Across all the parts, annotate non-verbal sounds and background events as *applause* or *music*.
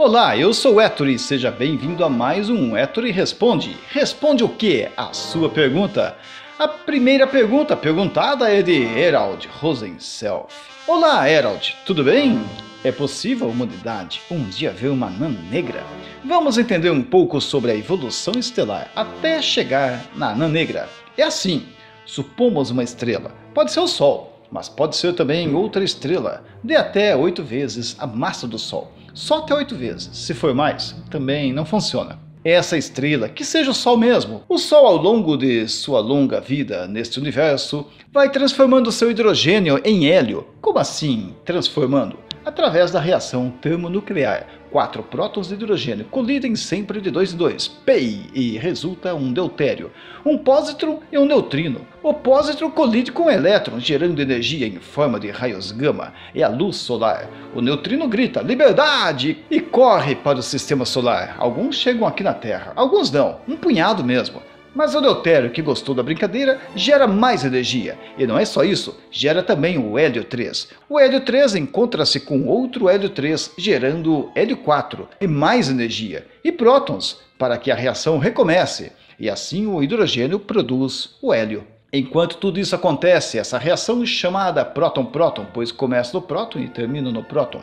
Olá, eu sou o Ettore e seja bem-vindo a mais um Ettore Responde. Responde o que? A sua pergunta. A primeira pergunta perguntada é de Herald Rosenself. Olá, Herald, tudo bem? É possível a humanidade um dia ver uma anã negra? Vamos entender um pouco sobre a evolução estelar até chegar na anã negra. É assim, supomos uma estrela, pode ser o Sol, mas pode ser também outra estrela, de até oito vezes a massa do Sol. Só até oito vezes. Se for mais, também não funciona. Essa estrela, que seja o Sol mesmo. O Sol, ao longo de sua longa vida neste universo, vai transformando seu hidrogênio em hélio. Como assim transformando? Através da reação termonuclear. Quatro prótons de hidrogênio colidem sempre de dois em dois, PEI, e resulta um deutério, um pósitron e um neutrino. O pósitron colide com o elétron, gerando energia em forma de raios gama. É a luz solar. O neutrino grita liberdade e corre para o sistema solar. Alguns chegam aqui na Terra, alguns não, um punhado mesmo. Mas o deutério, que gostou da brincadeira, gera mais energia. E não é só isso, gera também o hélio 3. O hélio 3 encontra-se com outro hélio 3, gerando hélio 4 e mais energia. E prótons, para que a reação recomece. E assim o hidrogênio produz o hélio. Enquanto tudo isso acontece, essa reação chamada próton-próton, pois começa no próton e termina no próton,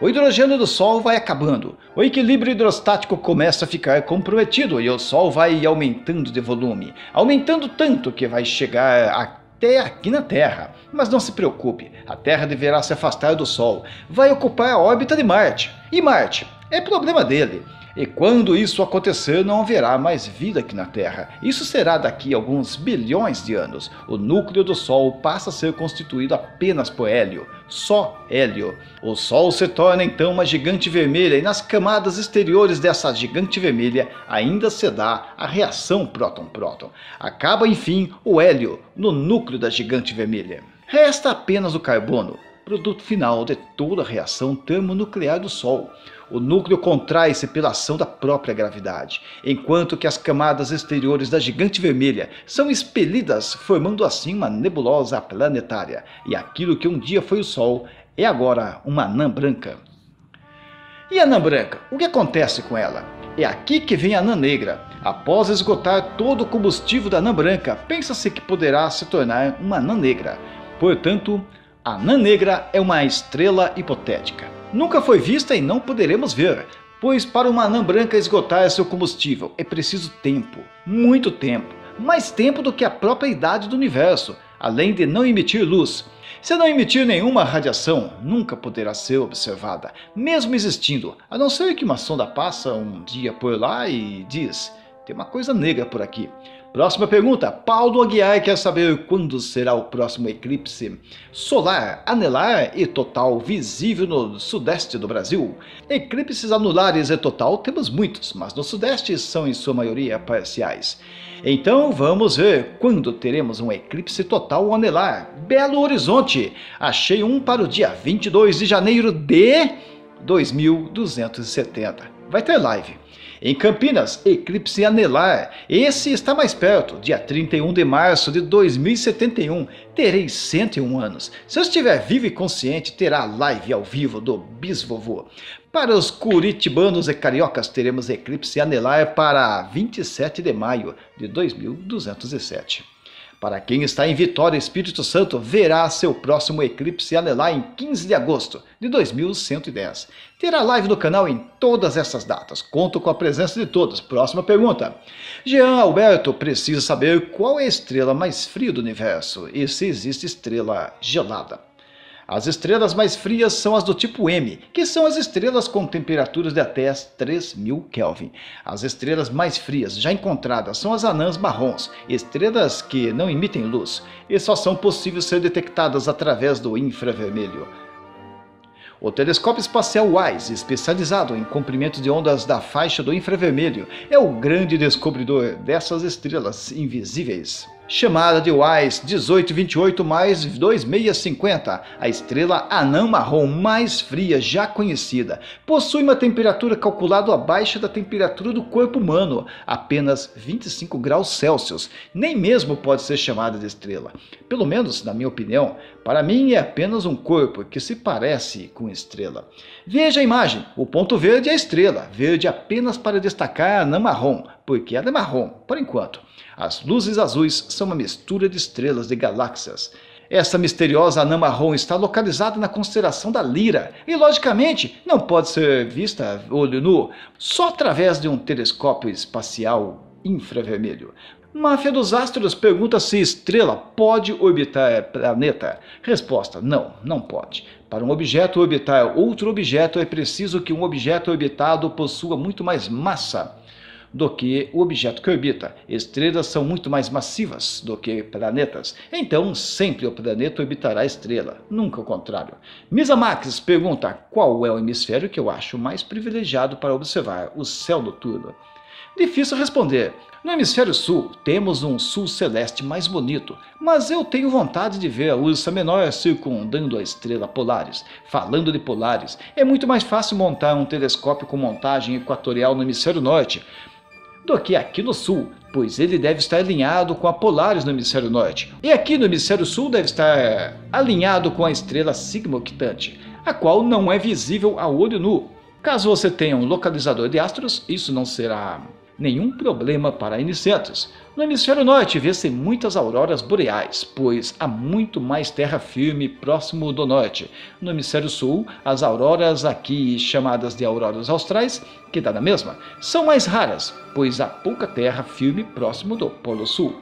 o hidrogênio do Sol vai acabando, o equilíbrio hidrostático começa a ficar comprometido e o Sol vai aumentando de volume, aumentando tanto que vai chegar até aqui na Terra. Mas não se preocupe, a Terra deverá se afastar do Sol, vai ocupar a órbita de Marte. E Marte? É problema dele. E quando isso acontecer, não haverá mais vida aqui na Terra. Isso será daqui a alguns bilhões de anos. O núcleo do Sol passa a ser constituído apenas por hélio. Só hélio. O Sol se torna então uma gigante vermelha e nas camadas exteriores dessa gigante vermelha ainda se dá a reação próton-próton. Acaba enfim o hélio no núcleo da gigante vermelha. Resta apenas o carbono, produto final de toda a reação termonuclear do Sol. O núcleo contrai-se pela ação da própria gravidade, enquanto que as camadas exteriores da gigante vermelha são expelidas, formando assim uma nebulosa planetária. E aquilo que um dia foi o Sol é agora uma anã branca. E a anã branca? O que acontece com ela? É aqui que vem a anã negra. Após esgotar todo o combustível da anã branca, pensa-se que poderá se tornar uma anã negra. Portanto, a anã negra é uma estrela hipotética nunca foi vista e não poderemos ver, pois para uma anã branca esgotar seu combustível é preciso tempo, muito tempo, mais tempo do que a própria idade do universo, além de não emitir luz. Se não emitir nenhuma radiação, nunca poderá ser observada, mesmo existindo, a não ser que uma sonda passa um dia por lá e diz, tem uma coisa negra por aqui. Próxima pergunta. Paulo Aguiar quer saber quando será o próximo eclipse solar, anelar e total visível no sudeste do Brasil. Eclipses anulares e total temos muitos, mas no sudeste são em sua maioria parciais. Então vamos ver quando teremos um eclipse total anelar. Belo Horizonte. Achei um para o dia 22 de janeiro de 2270. Vai ter live. Em Campinas, eclipse anelar. Esse está mais perto, dia 31 de março de 2071. Terei 101 anos. Se eu estiver vivo e consciente, terá live ao vivo do Bisvovô. Para os curitibanos e cariocas, teremos eclipse anelar para 27 de maio de 2207. Para quem está em Vitória, Espírito Santo verá seu próximo eclipse anelar em 15 de agosto de 2110. Terá live no canal em todas essas datas. Conto com a presença de todos. Próxima pergunta. Jean Alberto precisa saber qual é a estrela mais fria do universo e se existe estrela gelada. As estrelas mais frias são as do tipo M, que são as estrelas com temperaturas de até 3000 Kelvin. As estrelas mais frias já encontradas são as anãs marrons, estrelas que não emitem luz e só são possíveis ser detectadas através do infravermelho. O telescópio espacial WISE, especializado em comprimentos de ondas da faixa do infravermelho, é o grande descobridor dessas estrelas invisíveis. Chamada de WISE 1828 mais 2650, a estrela anã marrom mais fria já conhecida. Possui uma temperatura calculada abaixo da temperatura do corpo humano, apenas 25 graus Celsius. Nem mesmo pode ser chamada de estrela. Pelo menos, na minha opinião, para mim é apenas um corpo que se parece com estrela. Veja a imagem, o ponto verde é a estrela, verde apenas para destacar a anã marrom, porque ela é marrom, por enquanto. As luzes azuis são uma mistura de estrelas de galáxias. Essa misteriosa anã marrom está localizada na constelação da Lira e, logicamente, não pode ser vista olho nu só através de um telescópio espacial infravermelho. Máfia dos Astros pergunta se estrela pode orbitar planeta. Resposta: não, não pode. Para um objeto orbitar outro objeto é preciso que um objeto orbitado possua muito mais massa do que o objeto que orbita. Estrelas são muito mais massivas do que planetas, então sempre o planeta orbitará a estrela, nunca o contrário. Misa Max pergunta qual é o hemisfério que eu acho mais privilegiado para observar o céu noturno. Difícil responder. No hemisfério sul, temos um sul celeste mais bonito, mas eu tenho vontade de ver a Ursa Menor circundando a estrela Polaris. Falando de Polaris, é muito mais fácil montar um telescópio com montagem equatorial no hemisfério norte, do que aqui no sul, pois ele deve estar alinhado com a Polaris no hemisfério norte. E aqui no hemisfério sul deve estar alinhado com a estrela Sigma Octante, a qual não é visível a olho nu. Caso você tenha um localizador de astros, isso não será nenhum problema para iniciantes. No hemisfério norte vê-se muitas auroras boreais, pois há muito mais terra firme próximo do norte. No hemisfério sul, as auroras aqui chamadas de auroras austrais, que dá na mesma, são mais raras, pois há pouca terra firme próximo do Polo Sul.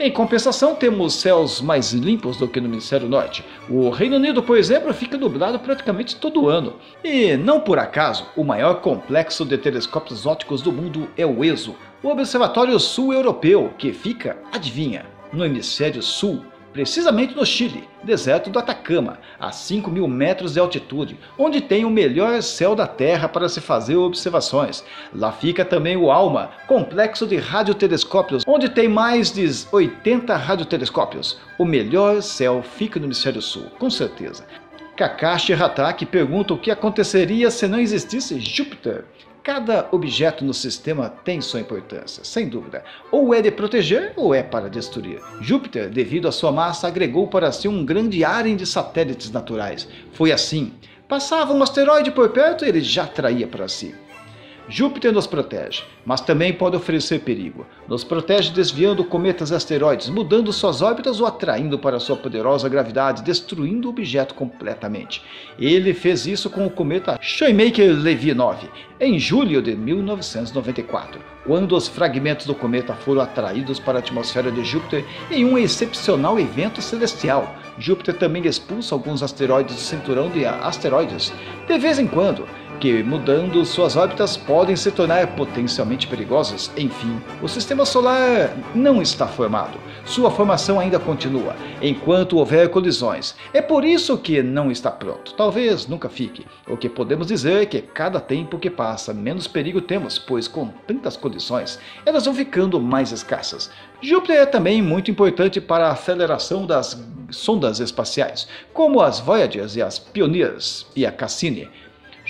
Em compensação, temos céus mais limpos do que no hemisfério norte. O Reino Unido, por exemplo, fica nublado praticamente todo ano. E, não por acaso, o maior complexo de telescópios ópticos do mundo é o ESO, o Observatório Sul Europeu, que fica, adivinha, no hemisfério sul precisamente no Chile, deserto do Atacama, a 5 mil metros de altitude, onde tem o melhor céu da Terra para se fazer observações. Lá fica também o ALMA, complexo de radiotelescópios, onde tem mais de 80 radiotelescópios. O melhor céu fica no hemisfério sul, com certeza. Kakashi Hatake pergunta o que aconteceria se não existisse Júpiter. Cada objeto no sistema tem sua importância, sem dúvida. Ou é de proteger ou é para destruir. Júpiter, devido à sua massa, agregou para si um grande harem de satélites naturais. Foi assim. Passava um asteroide por perto e ele já atraía para si. Júpiter nos protege, mas também pode oferecer perigo. Nos protege desviando cometas e asteroides, mudando suas órbitas ou atraindo para sua poderosa gravidade, destruindo o objeto completamente. Ele fez isso com o cometa Shoemaker-Levy 9, em julho de 1994, quando os fragmentos do cometa foram atraídos para a atmosfera de Júpiter em um excepcional evento celestial. Júpiter também expulsa alguns asteroides do cinturão de asteroides. De vez em quando, que, mudando suas órbitas, podem se tornar potencialmente perigosas. Enfim, o sistema solar não está formado. Sua formação ainda continua, enquanto houver colisões. É por isso que não está pronto. Talvez nunca fique. O que podemos dizer é que cada tempo que passa, menos perigo temos, pois com tantas colisões, elas vão ficando mais escassas. Júpiter é também muito importante para a aceleração das sondas espaciais, como as Voyagers e as Pioneers e a Cassini.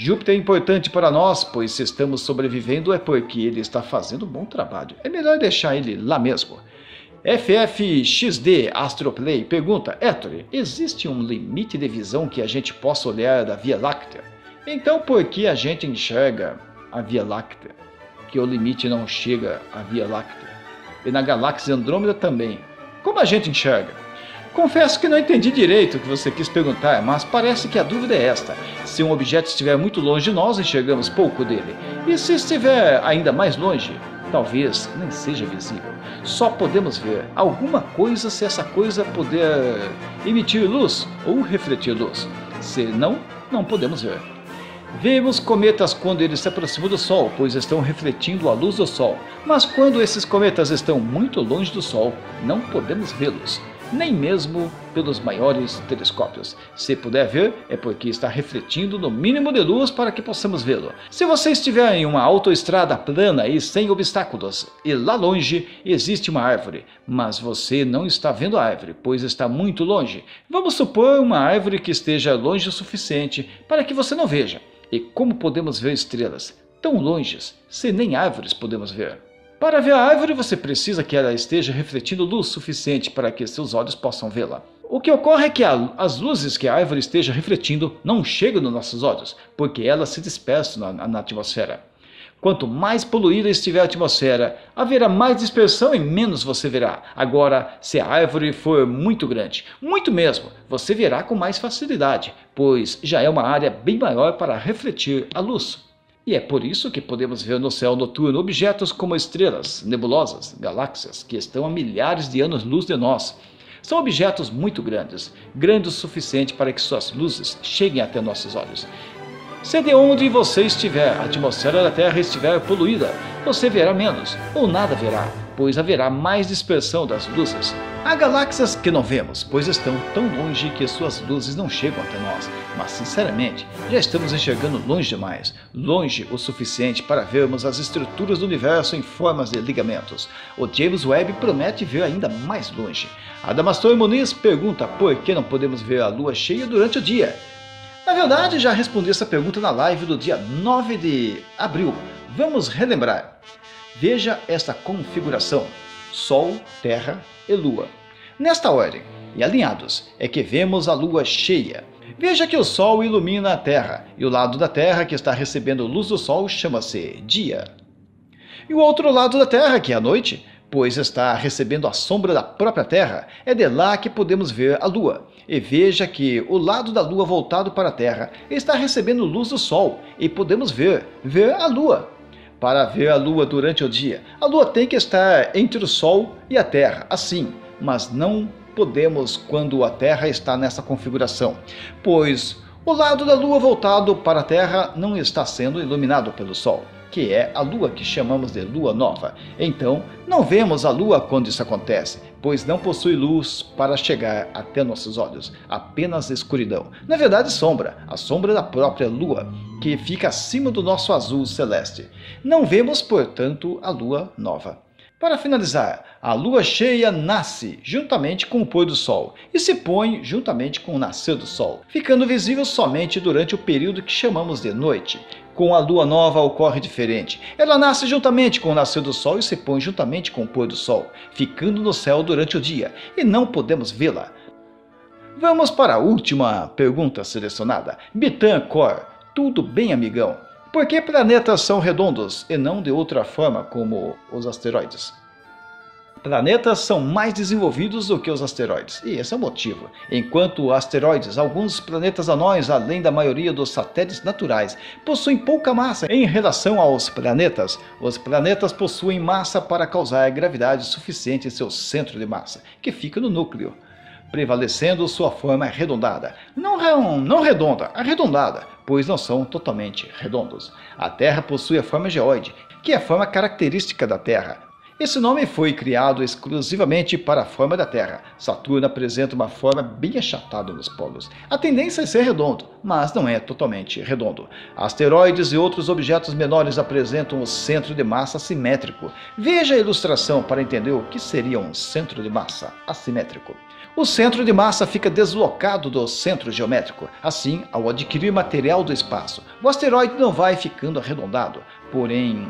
Júpiter é importante para nós, pois se estamos sobrevivendo é porque ele está fazendo um bom trabalho. É melhor deixar ele lá mesmo. FFXD Astroplay pergunta: Héctor, existe um limite de visão que a gente possa olhar da Via Láctea? Então por que a gente enxerga a Via Láctea? Que o limite não chega à Via Láctea. E na galáxia Andrômeda também. Como a gente enxerga? Confesso que não entendi direito o que você quis perguntar, mas parece que a dúvida é esta. Se um objeto estiver muito longe de nós, enxergamos pouco dele. E se estiver ainda mais longe, talvez nem seja visível. Só podemos ver alguma coisa se essa coisa puder emitir luz ou refletir luz. Se não, não podemos ver. Vemos cometas quando eles se aproximam do Sol, pois estão refletindo a luz do Sol. Mas quando esses cometas estão muito longe do Sol, não podemos vê-los. Nem mesmo pelos maiores telescópios. Se puder ver, é porque está refletindo no mínimo de luz para que possamos vê-lo. Se você estiver em uma autoestrada plana e sem obstáculos, e lá longe existe uma árvore, mas você não está vendo a árvore, pois está muito longe, vamos supor uma árvore que esteja longe o suficiente para que você não veja. E como podemos ver estrelas? Tão longes, se nem árvores podemos ver. Para ver a árvore, você precisa que ela esteja refletindo luz suficiente para que seus olhos possam vê-la. O que ocorre é que a, as luzes que a árvore esteja refletindo não chegam nos nossos olhos, porque elas se dispersam na, na atmosfera. Quanto mais poluída estiver a atmosfera, haverá mais dispersão e menos você verá. Agora, se a árvore for muito grande, muito mesmo, você verá com mais facilidade, pois já é uma área bem maior para refletir a luz. E é por isso que podemos ver no céu noturno objetos como estrelas, nebulosas, galáxias, que estão a milhares de anos-luz de nós. São objetos muito grandes, grandes o suficiente para que suas luzes cheguem até nossos olhos. Se de onde você estiver a atmosfera da Terra estiver poluída, você verá menos, ou nada verá, pois haverá mais dispersão das luzes. Há galáxias que não vemos, pois estão tão longe que suas luzes não chegam até nós. Mas, sinceramente, já estamos enxergando longe demais, longe o suficiente para vermos as estruturas do universo em formas de ligamentos. O James Webb promete ver ainda mais longe. Adamastor Muniz pergunta por que não podemos ver a lua cheia durante o dia. Na verdade, já respondi essa pergunta na live do dia 9 de abril. Vamos relembrar. Veja esta configuração: Sol, Terra e Lua. Nesta ordem, e alinhados, é que vemos a Lua cheia. Veja que o Sol ilumina a Terra, e o lado da Terra que está recebendo luz do Sol chama-se dia. E o outro lado da Terra, que é a noite, pois está recebendo a sombra da própria Terra, é de lá que podemos ver a Lua. E veja que o lado da Lua voltado para a Terra está recebendo luz do Sol, e podemos ver, ver a Lua. Para ver a Lua durante o dia, a Lua tem que estar entre o Sol e a Terra, assim, mas não podemos quando a Terra está nessa configuração, pois o lado da Lua voltado para a Terra não está sendo iluminado pelo Sol que é a lua que chamamos de lua nova. Então, não vemos a lua quando isso acontece, pois não possui luz para chegar até nossos olhos, apenas escuridão. Na verdade, sombra, a sombra da própria lua, que fica acima do nosso azul celeste. Não vemos, portanto, a lua nova. Para finalizar, a lua cheia nasce juntamente com o pôr do sol e se põe juntamente com o nascer do sol, ficando visível somente durante o período que chamamos de noite. Com a lua nova ocorre diferente. Ela nasce juntamente com o nascer do sol e se põe juntamente com o pôr do sol, ficando no céu durante o dia, e não podemos vê-la. Vamos para a última pergunta selecionada. Bitan Cor, tudo bem, amigão? Por que planetas são redondos e não de outra forma como os asteroides? Planetas são mais desenvolvidos do que os asteroides, e esse é o motivo. Enquanto asteroides, alguns planetas anões, além da maioria dos satélites naturais, possuem pouca massa em relação aos planetas, os planetas possuem massa para causar gravidade suficiente em seu centro de massa, que fica no núcleo prevalecendo sua forma arredondada. Não, não redonda, arredondada, pois não são totalmente redondos. A Terra possui a forma geoide, que é a forma característica da Terra. Esse nome foi criado exclusivamente para a forma da Terra. Saturno apresenta uma forma bem achatada nos polos. A tendência é ser redondo, mas não é totalmente redondo. Asteroides e outros objetos menores apresentam o centro de massa assimétrico. Veja a ilustração para entender o que seria um centro de massa assimétrico. O centro de massa fica deslocado do centro geométrico. Assim, ao adquirir material do espaço, o asteroide não vai ficando arredondado, porém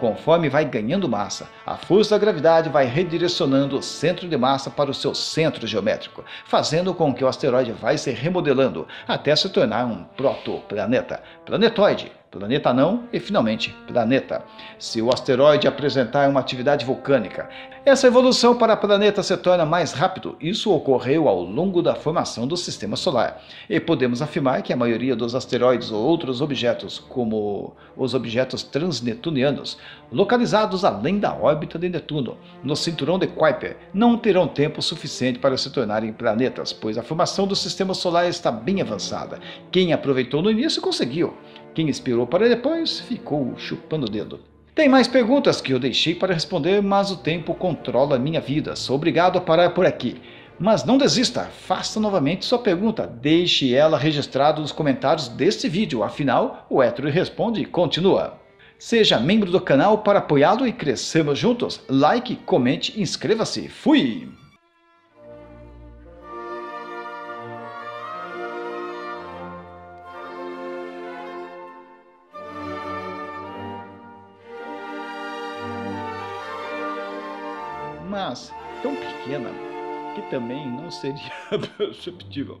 Conforme vai ganhando massa, a força da gravidade vai redirecionando o centro de massa para o seu centro geométrico, fazendo com que o asteroide vai se remodelando até se tornar um protoplaneta, planetoide, planeta não e finalmente planeta. Se o asteroide apresentar uma atividade vulcânica, essa evolução para planeta se torna mais rápido. Isso ocorreu ao longo da formação do sistema solar. E podemos afirmar que a maioria dos asteroides ou outros objetos, como os objetos transnetunianos, localizados além da órbita de Netuno, no cinturão de Kuiper, não terão tempo suficiente para se tornarem planetas, pois a formação do sistema solar está bem avançada. Quem aproveitou no início conseguiu. Quem esperou para depois ficou chupando o dedo. Tem mais perguntas que eu deixei para responder, mas o tempo controla minha vida. Sou obrigado a parar por aqui. Mas não desista, faça novamente sua pergunta, deixe ela registrada nos comentários deste vídeo, afinal, o Hétero Responde continua. Seja membro do canal para apoiá-lo e crescemos juntos. Like, comente, inscreva-se. Fui! Pequena que também não seria *laughs* perceptível.